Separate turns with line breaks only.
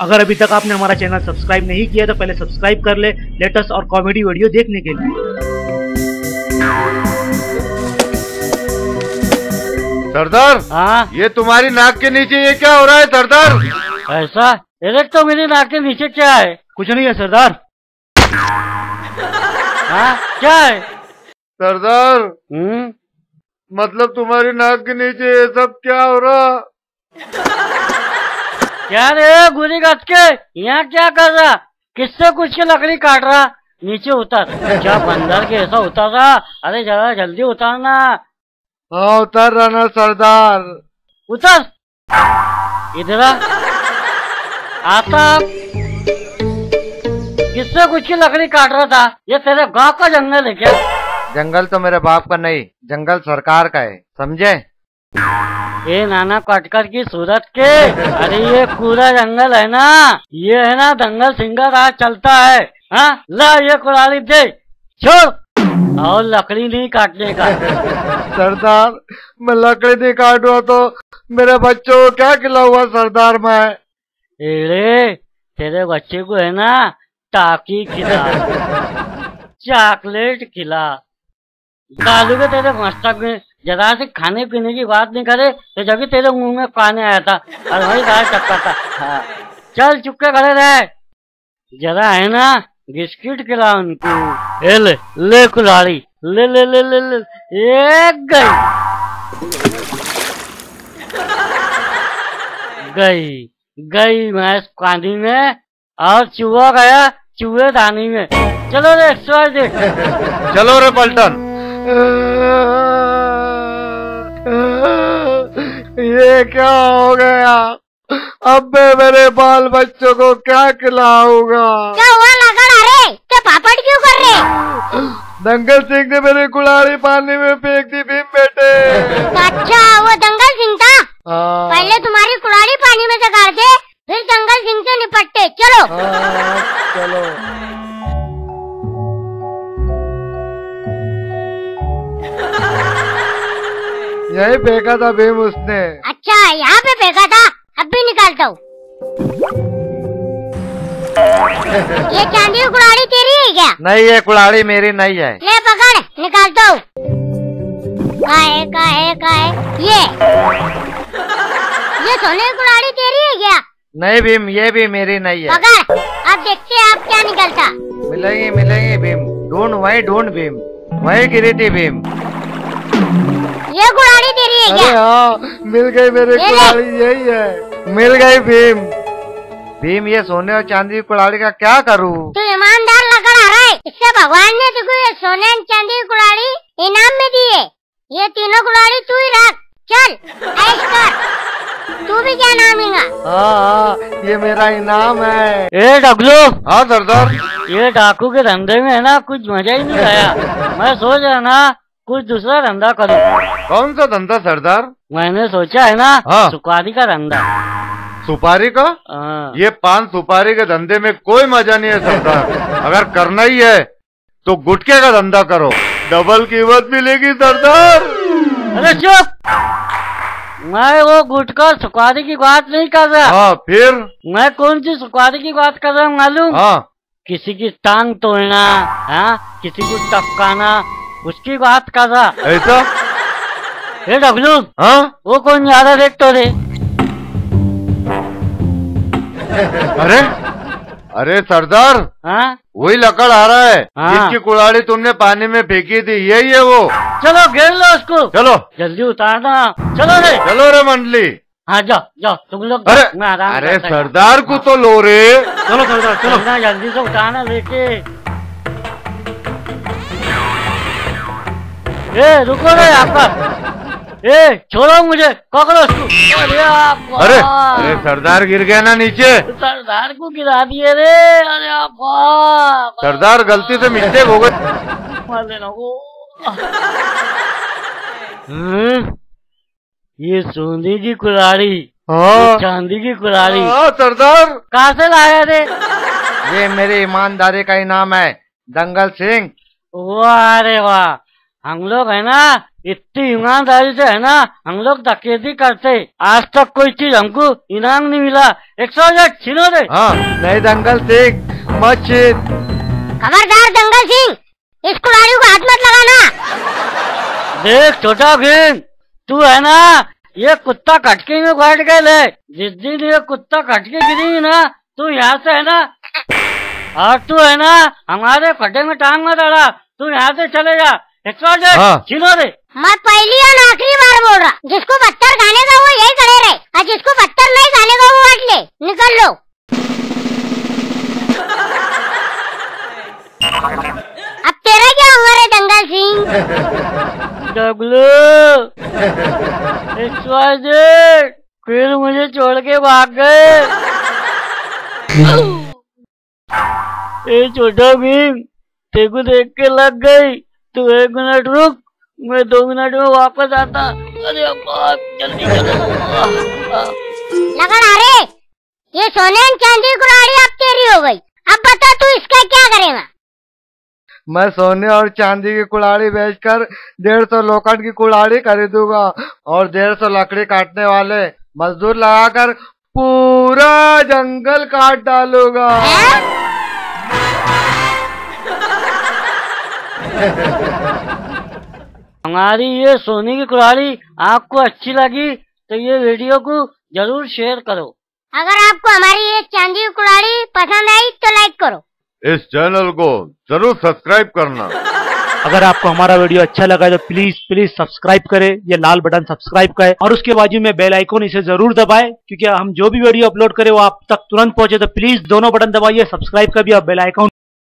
अगर अभी तक आपने हमारा चैनल सब्सक्राइब नहीं किया तो पहले सब्सक्राइब कर ले लेटेस्ट और कॉमेडी वीडियो देखने के लिए।
सरदार
हाँ?
ये तुम्हारी नाक के नीचे ये क्या हो रहा है सरदार?
ऐसा? अरे तो मेरी नाक के नीचे क्या है?
कुछ नहीं है सरदार।
हाँ? क्या है?
सरदार
हम्म?
मतलब तुम्हारी नाक के नीचे ये सब क्या हो रहा?
क्या रे गुरी गच के यहाँ क्या कर रहा? किससे कुछ की लकड़ी काट रहा? नीचे उतर। क्या बंदर के ऐसा उतर रहा? अरे जरा जल्दी उतरना
हाँ उतर रहा ना सरदार।
उतर। इधर। आता किससे कुछ की लकड़ी काट रहा था? ये तेरे गाँव का जंगल है क्या?
जंगल तो मेरे बाप का नहीं जंगल सरकार का है समझे?
ये नाना कटकर की सूरत के। अरे ये पूरा जंगल है ना। ये है ना दंगल सिंगर आज चलता है। हाँ? ला ये कुराली दे। छोड़। और लकड़ी नहीं काटने का।
सरदार मैं लकड़ी नहीं काटूँगा तो मेरे बच्चों को क्या खिला हुआ सरदार मैं?
एड़े तेरे बच्चे को है ना टाकी खिला। चॉकलेट खिला। दादू तेरे मस्तक में जरा से खाने पीने की बात नहीं करे तो जब तेरे मुँह में पानी आया था और वही दाल टपका था। हाँ। चल चुपके खड़े रहे। जरा है ना बिस्किट खिला उनको। ए ले ले कुल्हाड़ी ले ले ले ले ले एक गई। गई गई भैंस पानी में और चूहा गया चूहे दानी में। चलो रे एक्सरसाइज
चलो रे पलटन। ये क्या हो गया? अब मैं मेरे बाल बच्चों को क्या खिलाऊँगा?
क्या हुआ लगन अरे क्या पापड़ क्यों कर रहे?
दंगल सिंह ने मेरी कुल्हाड़ी पानी में फेंक दी भीम बेटे।
अच्छा वो दंगल सिंह था?
हाँ,
पहले तुम्हारी कुड़ाड़ी पानी में से गाड़ दे फिर दंगल सिंह से निपटते। चलो।
हाँ, चलो। यही फेंका था भीम उसने।
अच्छा यहाँ पे फेंका था अब भी निकालता हूँ। ये चांदी की कुड़ाड़ी तेरी है क्या?
नहीं ये कुल्हाड़ी मेरी नहीं है।
ले पकड़ निकालता हूँ। का है का है का है ये। ये सोने की कुड़ाड़ी तेरी है क्या?
नहीं भीम ये भी मेरी नहीं है।
पकड़ अब देखते हैं आप क्या निकलता।
मिलेंगी मिलेंगी भीम। ढूंढ वही ढूंढ भीम। वही गिरी थी भीम।
ये कुड़ाड़ी तेरी है क्या?
अरे हाँ मिल गई मेरी। कुल्हाड़ी यही है। मिल गई भीम। भीम ये सोने और चांदी की कुल्हाड़ी का क्या करूँ?
तू ईमानदार लकड़ आ रहा है। इससे भगवान ने तुझको ये सोने और चांदी की कुड़ाड़ी इनाम में दी है। ये तीनों कुड़ाड़ी तू ही रख। चल ऐश कर। तू भी क्या नाम
हाँ हाँ ये मेरा इनाम है।
ए डगलू।
हाँ सरदार
ये डाकू के धंधे में है ना कुछ मज़ा ही नहीं आया। मैं सोच रहा ना कुछ दूसरा धंधा करो।
कौन सा धंधा सरदार?
मैंने सोचा है ना
हाँ।
सुपारी का धंधा।
सुपारी का?
हाँ।
ये पान सुपारी के धंधे में कोई मज़ा नहीं है सरदार। अगर करना ही है तो गुटके का धंधा करो। डबल कीमत मिलेगी सरदार।
अरे चुप। मैं वो गुटका सुखारी की बात नहीं कर रहा।
हाँ फिर?
मैं कौन सी सुपारी की बात कर रहा हूँ मालूम?
हाँ।
किसी की टांग तोड़ना हाँ? किसी को टपकाना उसकी बात कर रहा
ऐसा
ए डगलू
हाँ?
वो कौन जा रहा देख तो रे?
अरे अरे सरदार
हाँ?
वही लकड़ आ रहा है।
हाँ।
जिसकी कुल्हाड़ी तुमने पानी में फेंकी थी यही है वो।
चलो घेर लो उसको।
चलो।
जल्दी उतारना चलो रे।
चलो रे मंडली।
हाँ जाओ जाओ तुम लोग
अरे
मैं आराम
अरे सरदार को तो लो रे।
चलो सरदार चलो।
जल्दी से उठाना लेके ए रुको रे यहाँ पर। ए छोड़ो मुझे उसको अरे आप
अरे अरे सरदार गिर गया ना नीचे।
सरदार को गिरा दिए रे। अरे आप
सरदार गलती से मिस्टेक हो गई
मार लेना वो। हम्म, ये सोने की कुल्हाड़ी
हाँ।
चांदी की कुल्हाड़ी
हाँ सरदार।
कहाँ से लाया रे?
ये मेरी ईमानदारी का इनाम है दंगल सिंह।
वाह अरे वाह। हम लोग है ना? इतनी ईमानदारी से है ना? हम लोग डकैती करते। आज तक कोई चीज़ हमको इनाम नहीं मिला। एक सौ हज़ार छीनो दे।
हाँ। नहीं दंगल सिंह मत छीन
खबरदार दंगल सिंह इस कुल्हाड़ी को हाथ मत लगाना।
देख छोटा भीम तू है ना? ये कुत्ता खटके में बैठ गए ले। जिस दिन ये कुत्ता खटके गिरी ना तू यहाँ से है ना? और तू है ना हमारे खड्डे में टांग मत अड़ा तू यहाँ से चले जा। सौ
हाँ।
मैं पहली और आखिरी बार बोल रहा। जिसको पत्थर खाने का वो यही खड़े रहे। और जिसको पत्थर नहीं खाने का वो हट ले निकल लो। अब तेरा क्या हुआ रे दंगल सिंह?
डब्लू फिर मुझे छोड़ के भाग गए। ए छोटा भीम तेरे को देख के लग गई। तू एक मिनट रुक मैं दो मिनट में वापस आता। अरे अब्बा जल्दी चलो
लगन अरे ये सोने चांदी की कुल्हाड़ी अब तेरी हो गई। अब बता तू इसका क्या करेगा?
मैं सोने और चांदी की कुल्हाड़ी बेचकर डेढ़ सौ लोखंड की कुल्हाड़ी खरीदूँगा और डेढ़ सौ लकड़ी काटने वाले मजदूर लगाकर पूरा जंगल काट डालूँगा।
हैं?
हमारी ये सोने की कुल्हाड़ी आपको अच्छी लगी तो ये वीडियो को ज़रूर शेयर करो।
अगर आपको हमारी ये चांदी की कुल्हाड़ी पसंद आई तो लाइक करो।
इस चैनल को ज़रूर सब्सक्राइब करना।
अगर आपको हमारा वीडियो अच्छा लगा है तो प्लीज़ प्लीज़ सब्सक्राइब करें ये लाल बटन सब्सक्राइब का है और उसके बाजू में बेल आइकन इसे ज़रूर दबाएँ क्योंकि हम जो भी वीडियो अपलोड करें वो आप तक तुरंत पहुँचे तो प्लीज़ दोनों बटन दबाइए सब्सक्राइब का भी और बेल आइकन